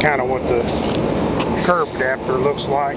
kind of what the curb adapter looks like.